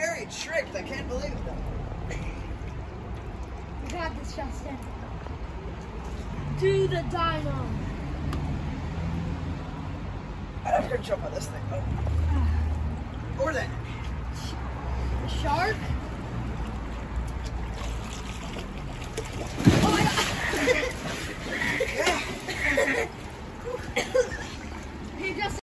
very tricked. I can't believe that. You got this, Justin. Do the dino. I'm gonna jump on this thing. Oh. Or that. The shark? Oh my god!